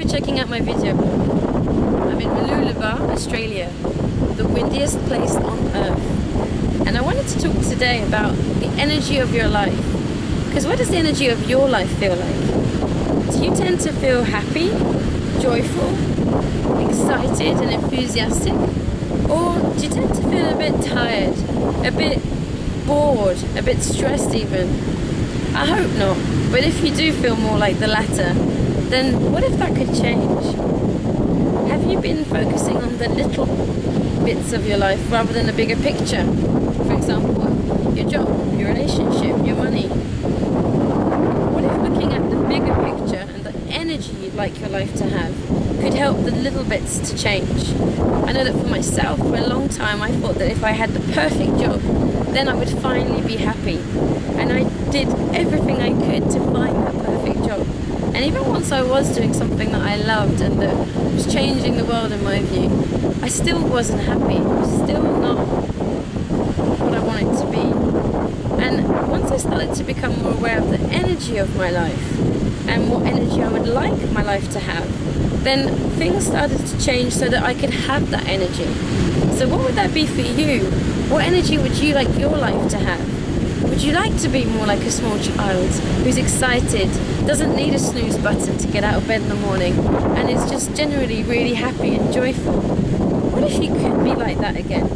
for checking out my video. I'm in Mooloolaba, Australia, the windiest place on earth. And I wanted to talk today about the energy of your life. Because what does the energy of your life feel like? Do you tend to feel happy, joyful, excited and enthusiastic? Or do you tend to feel a bit tired, a bit bored, a bit stressed even? I hope not, but if you do feel more like the latter, then what if that could change? Have you been focusing on the little bits of your life rather than the bigger picture? For example, your job, your relationship, your money. What if looking at the bigger picture and the energy you'd like your life to have could help the little bits to change? I know that for myself, for a long time, I thought that if I had the perfect job, then I would finally be happy. And I did everything I could to find that. And even once I was doing something that I loved and that was changing the world in my view, I still wasn't happy. I was Still not what I wanted to be. And once I started to become more aware of the energy of my life and what energy I would like my life to have, then things started to change so that I could have that energy. So what would that be for you? What energy would you like your life to have? Would you like to be more like a small child who's excited, doesn't need a snooze button to get out of bed in the morning, and is just generally really happy and joyful? What if you could be like that again?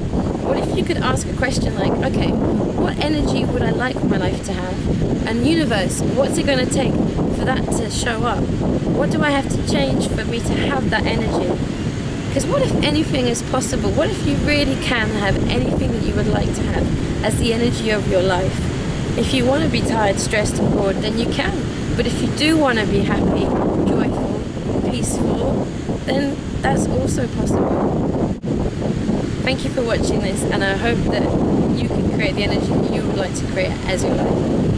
What if you could ask a question like, okay, what energy would I like my life to have? And universe, what's it going to take for that to show up? What do I have to change for me to have that energy? Because what if anything is possible? What if you really can have anything that you would like to have as the energy of your life? If you want to be tired, stressed, and bored, then you can. But if you do want to be happy, joyful, peaceful, then that's also possible. Thank you for watching this, and I hope that you can create the energy that you would like to create as your life.